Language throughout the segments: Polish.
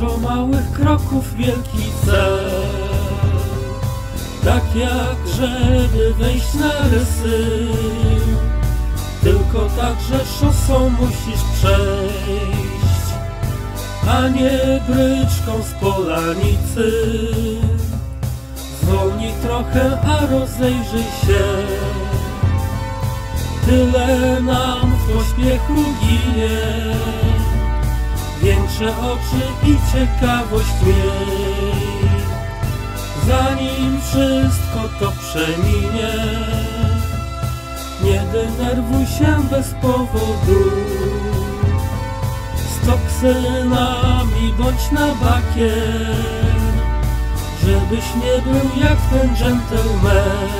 Dużo małych kroków, wielki cel. Tak jak żeby wejść na rysy Tylko także szosą musisz przejść A nie bryczką z polanicy. Zwolnij trochę, a rozejrzyj się. Tyle nam w pośpiechu ginie Większe oczy i ciekawość miej Zanim wszystko to przeminie Nie denerwuj się bez powodu Z toksynami bądź na bakier Żebyś nie był jak ten gentleman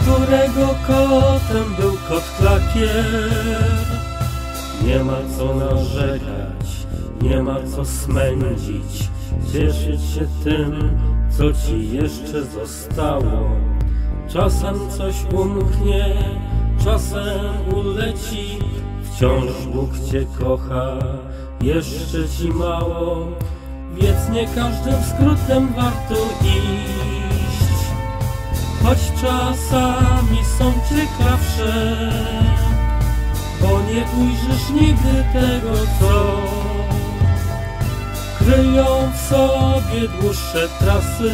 którego kotem był kot klakier. Nie ma co narzekać, nie ma co smędzić, cieszyć się tym, co ci jeszcze zostało. Czasem coś umknie, czasem uleci, wciąż Bóg cię kocha, jeszcze ci mało, więc nie każdym skrótem warto iść. Choć czasami są ciekawsze ujrzysz nigdy tego, co Kryją w sobie dłuższe trasy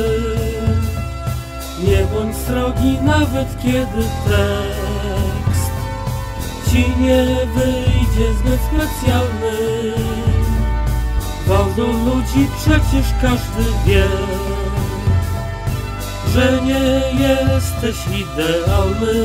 Nie bądź srogi nawet kiedy tekst Ci nie wyjdzie zbyt specjalny do ludzi przecież każdy wie że nie jesteś idealny.